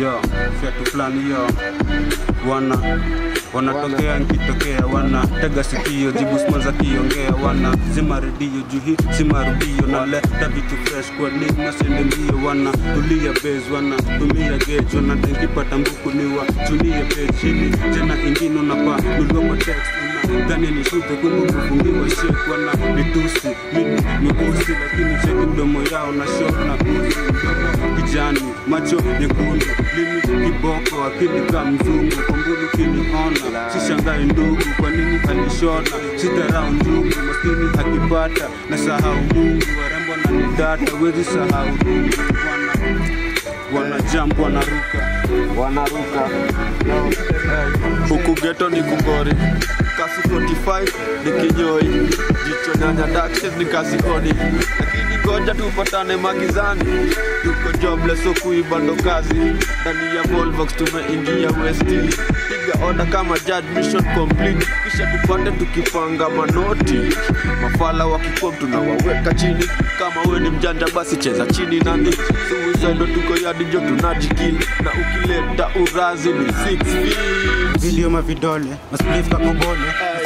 Yo fyatu fulani yo. Wana wanatokea nkitokea wana. Tega sikio jibu smanza kiongea wana. Zima redio juhi si marudio naleta vitu fresh kwa nini nasende mbio wana. Tulia base wana. Tumia gauge wana. Tenkipata mbuku niwa. Chunie page hili jena ingine unapa. Nulua kwa text. una dhani ni shute kumbe kufungiwa shekwa wana vitusi. Mini nyeusi lakini cheki mdomo yao na shona kuzi mdomo kijani macho nyekundu. Limi kiboko akili ka mzungu. Kombulu kiniona sishangai ndugu kwa nini alishona sitarao njungu maskini akipata. Na sahau mungu warembo na nidata. Wezi sahau ndugu wana wana jump wanaruka wanaruka huku geto ni kungori 45 ni kinyoi jicho nyanya lakini ngoja tupatane magizani. Tuko jobless so kuiba ndo kazi. Ndani ya volvox tumeingia westi piga oda kama judge mission complete. Kisha tupande tukipanga manoti. Mafala wakikuwa tunawaweka chini. Kama we ni mjanja basi cheza chini nani? Suwisendo tuko yadijo tunajikili. Na ukileta urazi ni 6 feet. Video mavidole masplif kakobole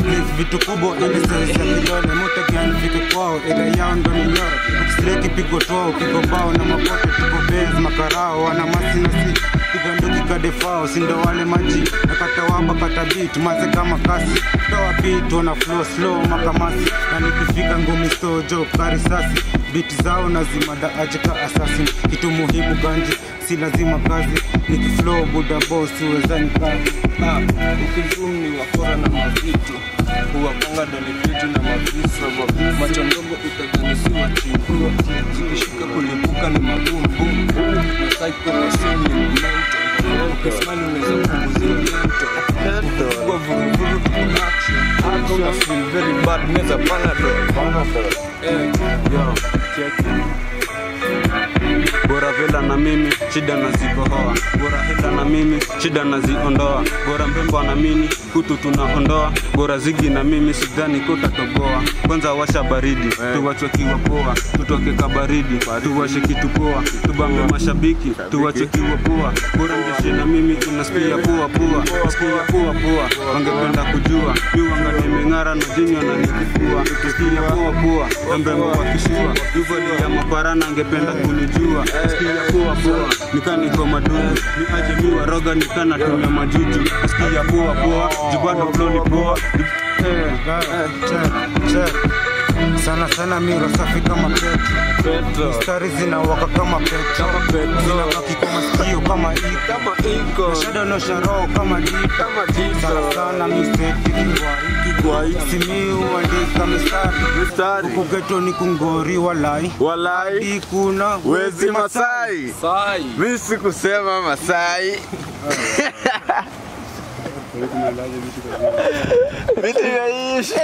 masplif vitu kubwa ya kidole. Kiani fike kwao? Ila yao ndo minyoro ukisireki pigo twao pigo bao na mapoto tuko bezi makarao wana masinasi piganduki kadefao sindo wale maji. Nakatawamba kata beat maze kama kasi. Toa bit wana flow slow makamasi. Na nikifika ngumi sojo karisasi bit zao nazimada aje ka assassin. Kitu muhimu ganji si lazima kazi. Nikiflow buda boss uwezani kazi. Ukizum ni wakora na mavitu huwapanga dolipitu na mavisu macho ndogo utaganisiwa chingua zikishika kulipuka ni magumbu na kwa ni momento ukismani unaweza kupunguzia mento ukipigwa vurugu action Kama feel very bad? Meza panadol Eh, yo cheki bora vela na mimi shida nazikohoa bora hela na mimi shida naziondoa bora mbembo na mimi kutu tunaondoa bora zigi na mimi sidhani kutatoboa. Kwanza washa baridi tuwachwe kiwa poa. Tutoke kabaridi tuwashe kitu poa. Tubambe mashabiki tuwachwe kiwa poa. Bora ngeshe na mimi inasikia pua pua sikia pua pua wangependa kujua miwanga nimeng'ara na jinywa na nikifua. Sikia pua pua wembembo wakishua yuvali ya maparana angependa kunijua. Sikia pua pua nikaniko madumu ni aje miwa roga nikana tumia majuju. Sikia pua pua jibado flow ni poa du Check, check. sana sana miro safi kama petro zina zinawaka kama petro zinabaki kama sikio kama iko. Kama iko. Shadonosha roho kama diko sana sana miseti kigwai simiu andika mistari. Mistari. Kugeto ni kungori walai. Walai. Ikuna wezi masai. Sai mi sikusema masai vitu vyaisha